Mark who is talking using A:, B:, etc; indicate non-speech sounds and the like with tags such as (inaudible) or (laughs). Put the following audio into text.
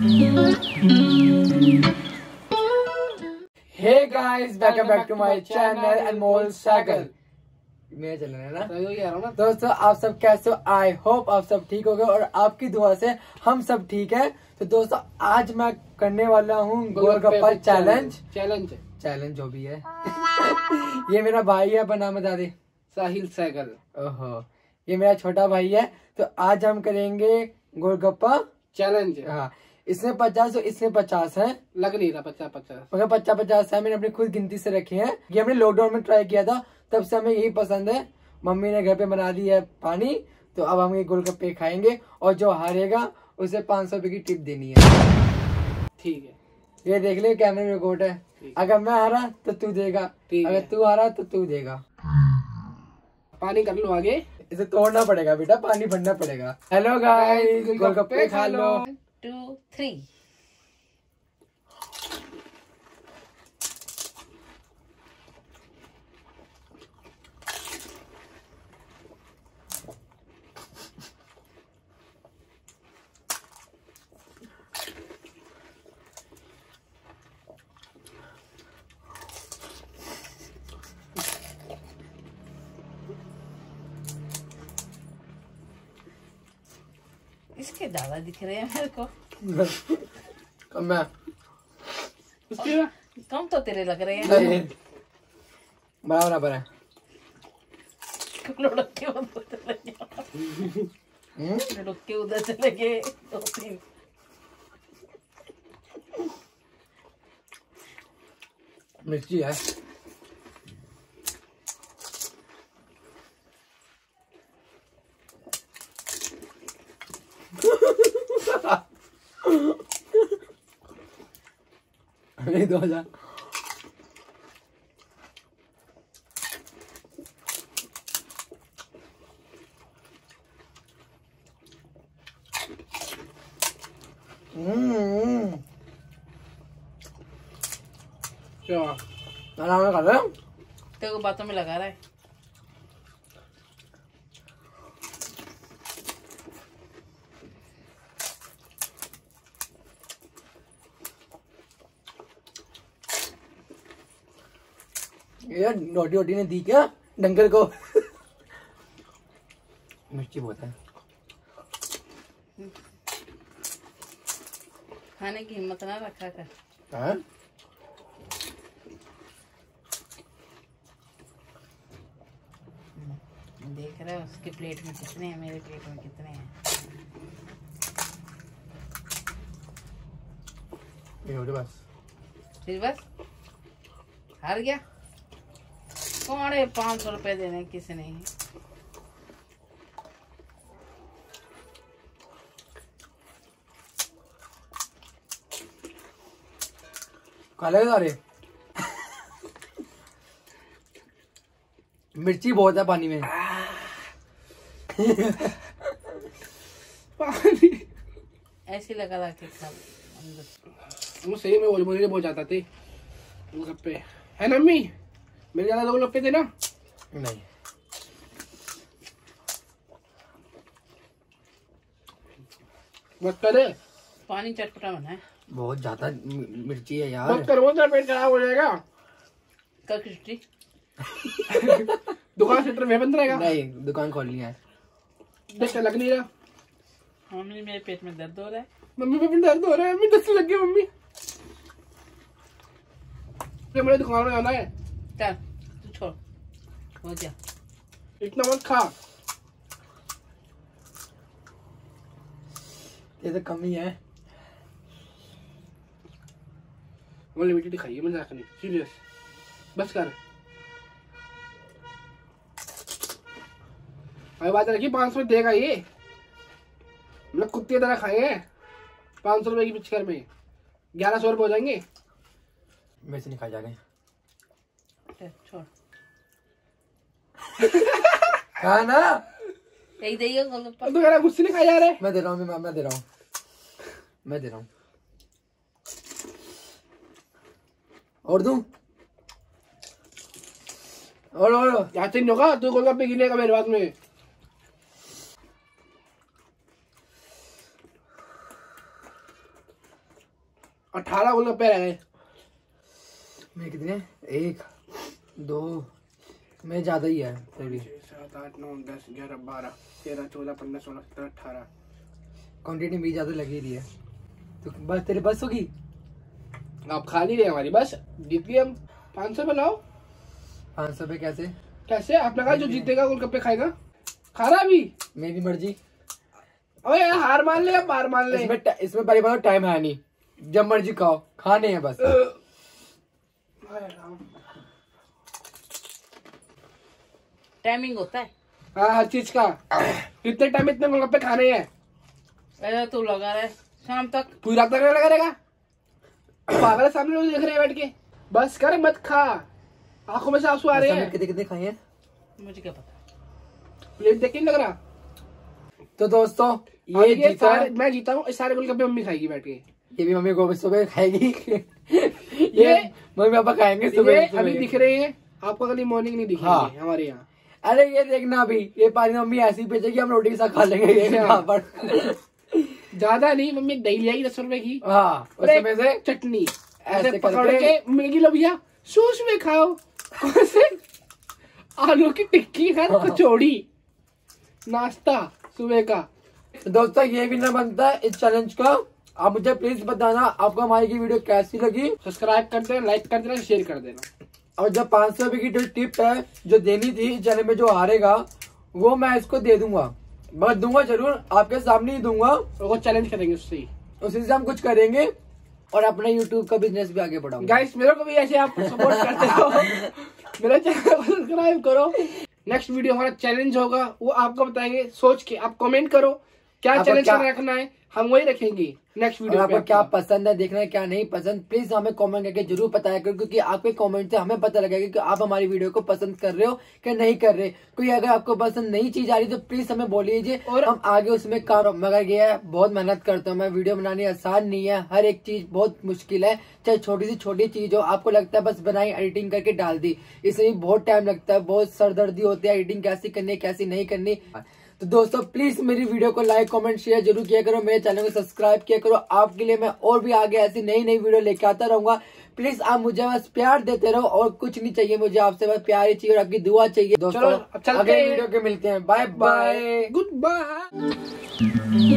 A: Hey guys welcome back to my channel Anmol Sagar मेरा channel है ना सही ही ना दोस्तों आप सब कैसे हो आई होप आप सब ठीक हो गए और आपकी दुआ से हम सब ठीक है तो दोस्तों आज मैं करने वाला हूँ गोलगप्पा चैलेंज चैलेंज चैलेंज जो भी है (laughs) ये मेरा भाई है बना बता दे साहिल सैगल ओहो ये मेरा छोटा भाई है तो आज हम करेंगे गोलगप्पा चैलेंज हाँ इसमें पचास और इसमें पचास है लग नहीं रहा पचास पचास मगर पचास पचास है मैंने अपनी खुद गिनती से रखी है ये हमने लॉकडाउन में ट्राई किया था तब से हमें यही पसंद है मम्मी ने घर पे बना दी है पानी तो अब हम ये गोलगप्पे खाएंगे और जो हारेगा उसे पाँच सौ रुपए की टिप देनी है ठीक है ये देख ले कैमरे में रिकॉर्ड है अगर मैं हारा तो तू देगा अगर तू हारा तो तू देगा पानी कर लो आगे इसे तोड़ना पड़ेगा बेटा पानी भरना पड़ेगा हेलो गाइस गोलगप्पे खा लो
B: two, three. इसके दावा दिख रहे हैं मेरे को कम है कम तो तेरे लग रहे हैं
A: बराबर है लुटके
B: उधर चले गए दो हम्म? तो तीन मिर्ची है नहीं दो हजार
A: हम्म।
B: क्या तेरे को बातों में लगा रहा है
A: ये रोटी रोटी ने दी क्या डंगर को मिर्ची बहुत है
B: खाने की हिम्मत ना रखा कर हाँ? देख रहा है उसकी प्लेट में कितने हैं मेरे प्लेट में कितने हैं ये बस फिर बस हार गया साढ़े पाँच सौ रुपये देने किसी ने
A: काले सारे मिर्ची बहुत है पानी में
B: पानी ऐसे लगा था सही में बोल मुझे बहुत जाता थी पे है ना मम्मी मेरे ज्यादा लोग लपके थे ना नहीं मत करे पानी चटपटा बना है
A: बहुत ज्यादा मिर्ची है यार मत
B: करो तेरा पेट खराब हो जाएगा कल किस्टी (laughs) दुकान सेंटर में बंद रहेगा नहीं दुकान खोल लिया है दस लग नहीं रहा मम्मी मेरे पेट में दर्द हो रहा है मम्मी पेट में दर्द हो रहा है मम्मी दस लग गया मम्मी मेरे दुकान में आना है चल हो जा इतना मत खा ये तो कमी है वो लिमिटेड खाइए मजाक नहीं सीरियस बस कर अरे बात रखिए पाँच सौ देगा ये मतलब कुत्ते तरह खाए हैं पाँच सौ रुपये की पिक्चर में ग्यारह सौ रुपये हो जाएंगे
A: वैसे नहीं खाए जा रहे छोड़ कहा ना
B: दे जा मैं दे रहा मैं दे रहा मैं दे रहा और दूं और और होगा तू गिनेगा मेरे बाद में अठारह गोलगप्पे रह गए
A: मैं कितने एक दो मैं ज़्यादा ही है थोड़ी
B: सात आठ नौ दस ग्यारह बारह तेरह चौदह पंद्रह सोलह सत्रह अठारह
A: क्वान्टिटी मेरी ज़्यादा लगी
B: रही है तो बस तेरे बस होगी आप खा नहीं रहे हमारी बस जीत गए हम पाँच सौ रुपये लाओ पाँच सौ रुपये कैसे कैसे आपने कहा जो जीतेगा वो गोलगप्पे खाएगा खा रहा अभी मेरी मर्जी अरे यार हार मान ले हार मान ले
A: इसमें इसमें बड़ी बात टाइम है नहीं जब मर्जी खाओ खाने हैं बस
B: टाइमिंग होता है हाँ हर चीज का इतने टाइम इतने गोलगप्पे खाने हैं अरे तू लगा रहे शाम तक तू रात तक लगा रहेगा पागल सामने लोग देख रहे हैं बैठ के बस कर मत खा आंखों में से आंसू आ रहे हैं कितने कितने खाए हैं मुझे क्या पता प्लेट देख लग रहा तो दोस्तों ये, ये जीता मैं जीता हूँ सारे गोलगप्पे मम्मी खाएगी बैठ के ये भी मम्मी गोभी सुबह खाएगी ये मम्मी पापा खाएंगे सुबह अभी दिख
A: रहे हैं आपको अगली
B: मॉर्निंग नहीं दिखेगी हाँ। हमारे यहाँ
A: अरे ये देखना अभी
B: ये पानी मम्मी ऐसी बेचेगी हम रोटी के साथ खा लेंगे ये अच्छा। ज्यादा नहीं मम्मी दही ले आई दस रुपए की हाँ, चटनी ऐसे पकड़ के मैगी लो भैया सूस में खाओ आलू की टिक्की है हाँ। कचौड़ी नाश्ता सुबह का दोस्तों ये भी ना बनता है इस चैलेंज
A: का आप मुझे प्लीज बताना आपको हमारी की वीडियो कैसी लगी सब्सक्राइब कर देना लाइक कर देना शेयर कर देना और जब पाँच सौ की जो टिप है जो देनी थी चैनल में जो हारेगा वो मैं इसको दे दूंगा मैं दूंगा जरूर आपके सामने ही दूंगा और वो चैलेंज करेंगे उससे उसी से हम कुछ करेंगे और अपना यूट्यूब का बिजनेस भी आगे बढ़ाओ गाइस मेरे को भी ऐसे आप सपोर्ट करते
B: हो (laughs) मेरा चैनल को सब्सक्राइब करो नेक्स्ट वीडियो हमारा चैलेंज होगा वो आपको बताएंगे सोच के आप कमेंट करो क्या चैलेंज रखना है हम वही रखेंगे नेक्स्ट वीडियो आपको
A: क्या पसंद है देखना है क्या नहीं पसंद प्लीज हमें कमेंट करके जरूर बताया करो क्योंकि आपके कमेंट से हमें पता लगेगा कि आप हमारी वीडियो को पसंद कर रहे हो कि नहीं कर रहे कोई अगर आपको पसंद नहीं चीज आ रही तो प्लीज हमें बोलिए और हम आगे उसमें काम मगर गया है बहुत मेहनत करता हूँ मैं वीडियो बनानी आसान नहीं है हर एक चीज बहुत मुश्किल है चाहे छोटी सी छोटी चीज हो आपको लगता है बस बनाई एडिटिंग करके डाल दी इसमें बहुत टाइम लगता है बहुत सरदर्दी होती है एडिटिंग कैसी करनी कैसी नहीं करनी तो दोस्तों प्लीज मेरी वीडियो को लाइक कमेंट शेयर जरूर किया करो मेरे चैनल को सब्सक्राइब किया करो आपके लिए मैं और भी आगे ऐसी नई नई वीडियो लेके आता रहूंगा प्लीज आप मुझे बस प्यार देते रहो और कुछ नहीं चाहिए मुझे आपसे बस प्यार ही चाहिए और आपकी दुआ चाहिए दोस्तों अगले वीडियो के मिलते हैं बाय बाय गुड बाय